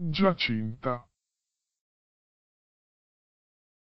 Giacinta.